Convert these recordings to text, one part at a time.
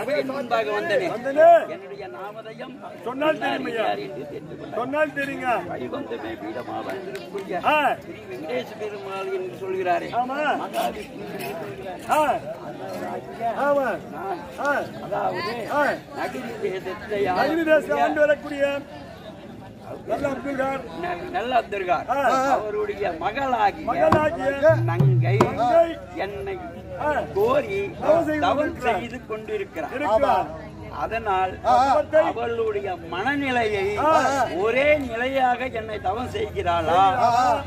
சபையின் முன்பாக வந்தனே வந்தனே. என்னுடைய நாமதயம் சொன்னால் தெரியும் ஐயா. யார் என்று தெரிந்து கொண்டார். சொன்னால் தெரியுங்க. வைகுந்தமே பீடமா வந்திருக்கூடிய ஆ. ஸ்ரீ வெங்கடேச பெருமாள் என்று சொல்கிறாரே. அதாவது ஆண்டு வரக்கூடிய நல்ல அப்துல்கார். அவருடைய மகளாகிய நங்கை என்னை. கோரி தவம் செய்து கொண்டிருக்கிறார். அதனால் அவளுடைய மனநிலையை. ஒரே நிலையாக என்னை தவம் செய்கிறாளா?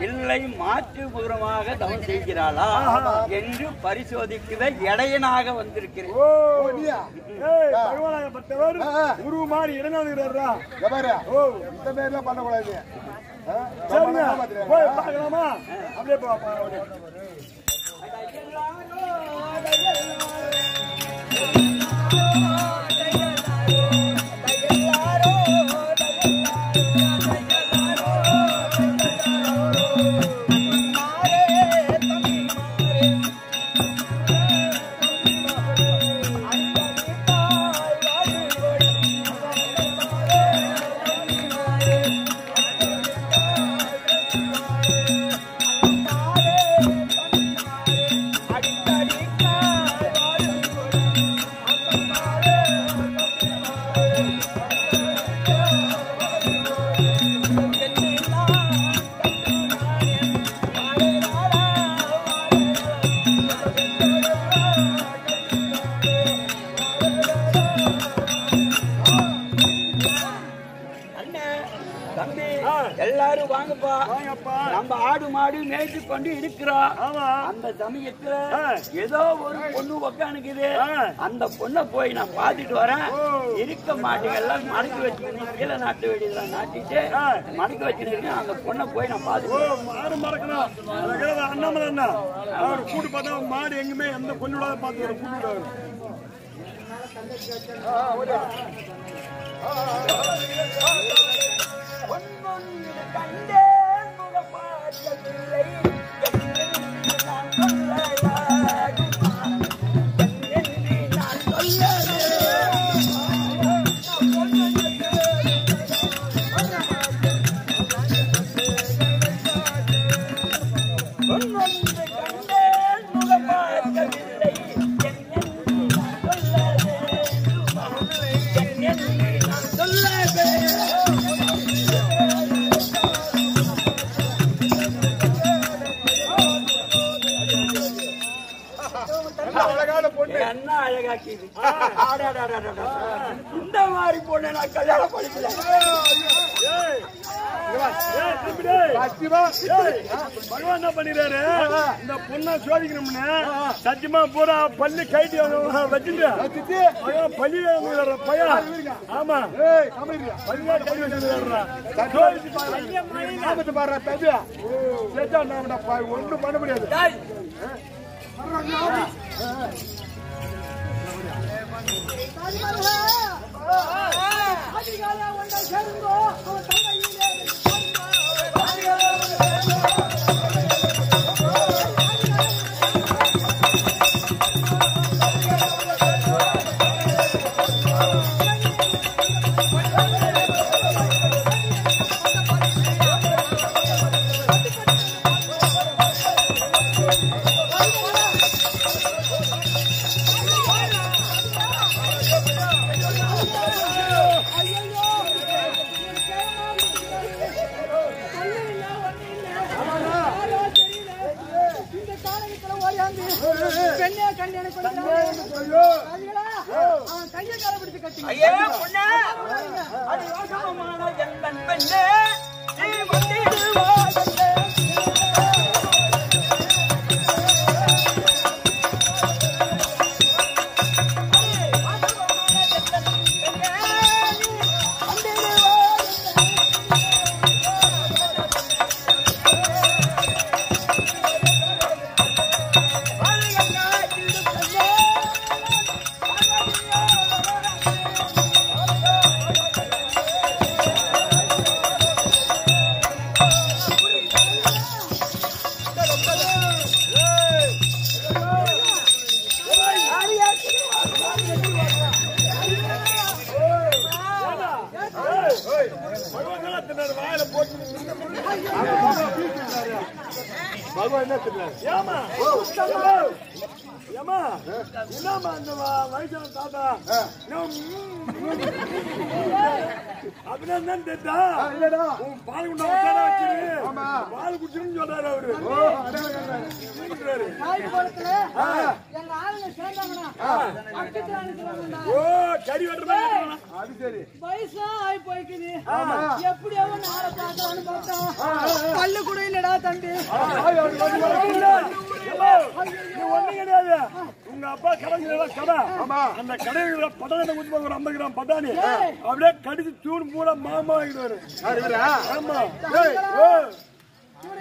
இல்லை மாற்றுபுறமாக தவம் செய்கிறாளா? என்று பரிசோதிக்கிற இடையனாக வந்திருக்கிறேன். மாதிரி இடநாடுகிறாரா பண்ணக்கூடாது? சரிங்க. போய் பார்க்கலாமா? அப்படியே போ எல்லாரும் வாங்கப்பா. நம்ம ஆடு மாடு மேய்ச்சி கொண்டு இருக்கிறோம் அந்த சமயத்துல. ஏதோ ஒரு பொண்ணு உக்கானுக்குது. அந்த பொண்ணை போய் நான் பார்த்துட்டு வரேன். இருக்க மாட்டுகள்லாம் மடக்கி வச்சுக்கணும் கீழே நாட்டு வெடியெல்லாம் நாட்டிட்டு. மடக்கி வச்சுருக்கேன் அந்த பொண்ணை போய் நான் அதுக்காக அண்ணாமலை கூட்டு பார்த்தா மாடு எங்குமே எந்த பொண்ணு ஒரு கூட்டு விடாது அழகான இந்த மாதிரி பொண்ணை நான் கல்யாணம் பண்ணிக்கல என்ன பண்ணிடுறாரு இந்த பொண்ணை சோதிக்கணும்னு சத்தியமா பூரா பள்ளி கைட்டி வச்சுட்டு வச்சுட்டு, பள்ளி வாங்குறாரு பையன் ஆமா ஒண்ணு பண்ண முடியாது கை வச்சுருக்காருடா ஆபத்து பாடுறா, தம்பியா. செத்தா நாமடா, பா- ஒண்ணும் பண்ண முடியாது பெண்ணே கல்யாணம் பண்ணி அவன் கையை கால பிடிச்சு கட்டி பகவான் என்ன தின்னாரு ஏமா ஏமா என்னமா அந்த வயசான தாத்தா அப்படின்னா என்னன்னு தெரியா இல்லடா உன் வயசா ஆகி போய்க்குது. எப்படியாவது நாளை பார்க்கலாம்னு பார்த்தா பல்லு கூட இல்லடா தம்பி ஒண்ணும் கிடையாது உங்க அப்பா கடைங்களா கடை. அந்த கடையில பட்டாணி ஊத்தி ஒரு ஐம்பது கிராம் பட்டாணி அப்படியே கடிச்சு தூண் பூரா மாமா ஆகிடுவாரு இவரா? ஆமா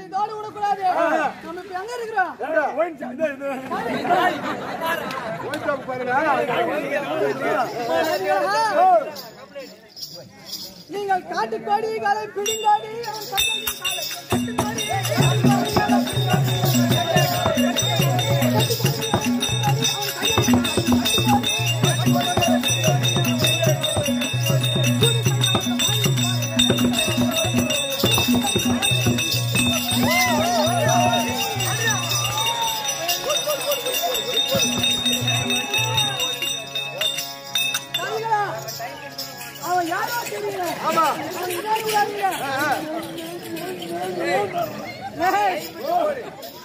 இதோட விடக்கூடாது. நம்ம இப்ப எங்க இருக்கிறோம். நீங்கள் காட்டு கொடிகளை பிடிங்காடி ஆமா.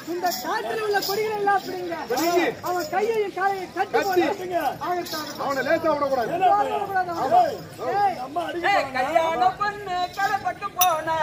இந்த காட்டில் உள்ள கொடிகள் எல்லாம் அப்படிங்க அவன் கையையும் காலையும் கட்டி போடுங்க அவனை லேசா விடக்கூடாது ஏய். அம்மா அடிக்க கல்யாண பொண்ணு கடப்பட்டு போன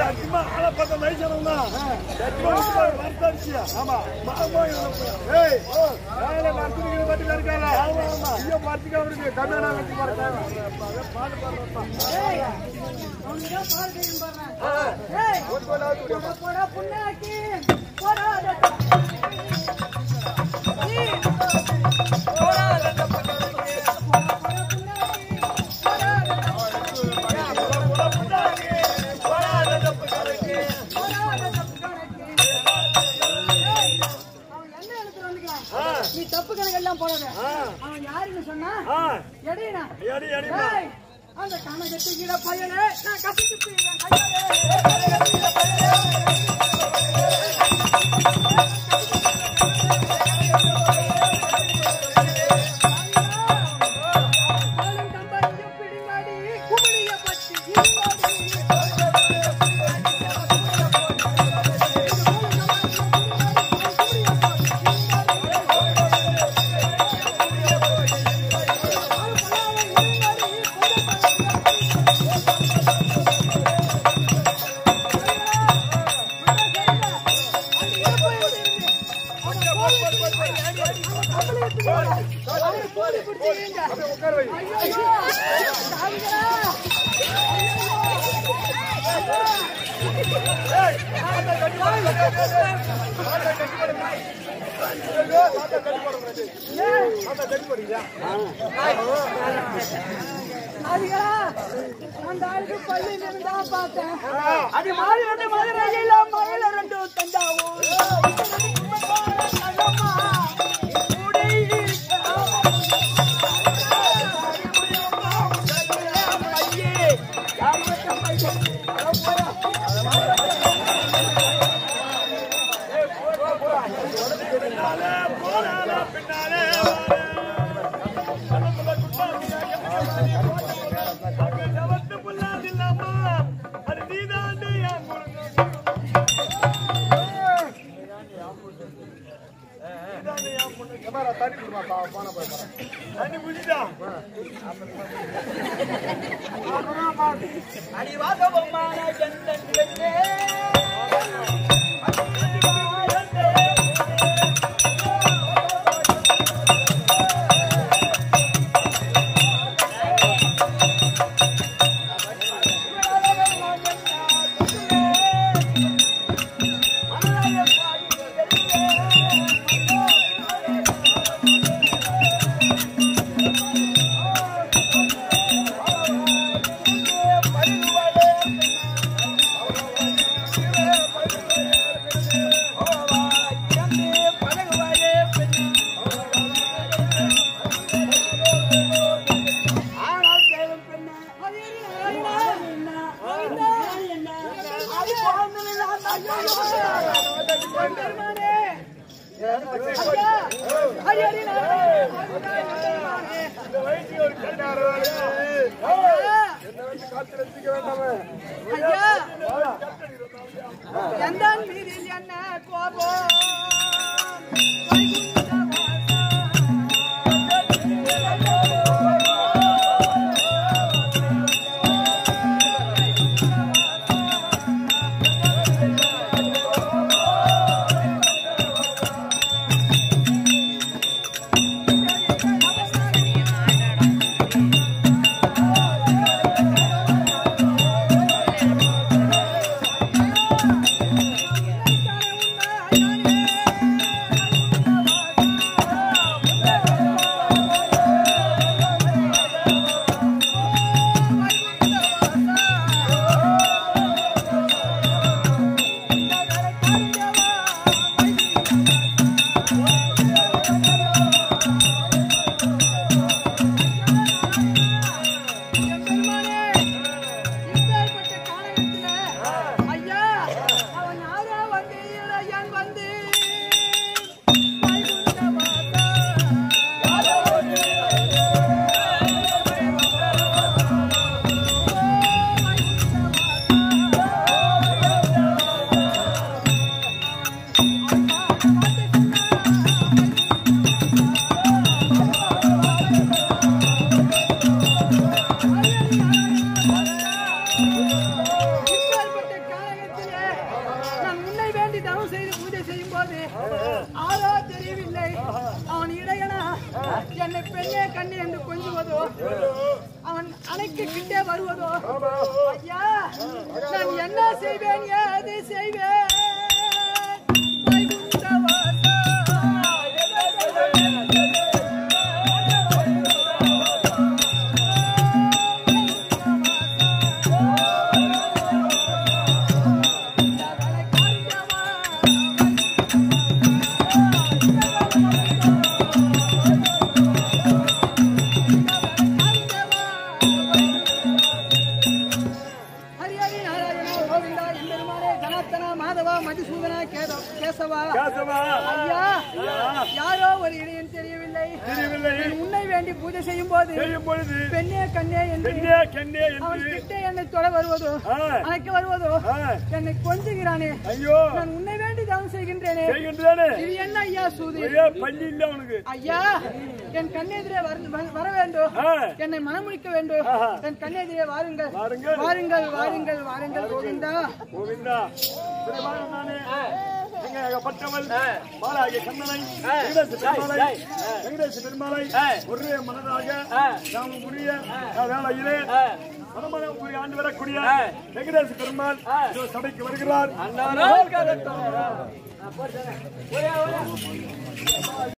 சத்தியமா ஆளை பார்த்தா இருப்பாரு, வருத்தாச்சு. ஆமா. மாமா. ஏய் வேலை மரத்துக்கு மட்டும் இருக்காரா ஆமா, ஆமா. ஐயோ பார்த்துக்க அவருக்கு கண்ணனா வச்சு பாருங்க பாடுறேன் போடா புண்ணாக்கி போடா போடாத. அவன் யாருன்னு சொன்னா? எடையினா அந்த கணக்கத்து கீழ பையனே நான் கசிச்சு போயிடுறேன். கையாலே மேலும் பள்ளி நின்று பார்த்தேன் அது மாதிரி ரெண்டு மதுரையில மயில ரெண்டு தஞ்சாவூர் தண்ணி கொடுமா போன போய் தண்ணி குடிச்சா அடிவாசமான எந்தெங்கே எந்தன் மீதில் என்ன கோபம் கிட்டே வருவதோ? ஐயா நான் என்ன செய்வேன்? ஏது செய்வேன்? கேசவா? ஐயா யாரோ ஒரு இடையன் தெரியவில்லை. தெரியவில்லை. நான் உன்னை வேண்டி பூஜை செய்யும் போது செய்யும் பொழுது பெண்ணே கண்ணே என்று பெண்ணே கண்ணே அவன் என்று கிட்டே என்னை தொட வருவதோ ஆ. அழைக்க வருவதோ. என்னை கொஞ்சுகிறானே. ஐயோ. நான் உன்னை வேண்டி தவம் செய்கின்றேனே. இது என்ன ஐயா சூது? ஒரே பள்ளி இல்ல அவனுக்கு. ஐயா என் கண்ணெதிரே வர- வேண்டும். என்னை மனமுடிக்க வேண்டும். என் கண்ணெதிரே வாருங்கள். வாருங்கள். வாருங்கள் வாருங்கள் வாருங்கள் கோவிந்தா. கோவிந்தா. ஏகப்பட்டவள் மாலாகிய கண்ணனை. பெருமாளை. வெங்கடேச பெருமாளை ஒரே மனதாக நாம் முடிய வேலையிலே மனமனம் கூறி ஆண்டு வரக்கூடிய வெங்கடேச பெருமாள் சபைக்கு வருகிறார்.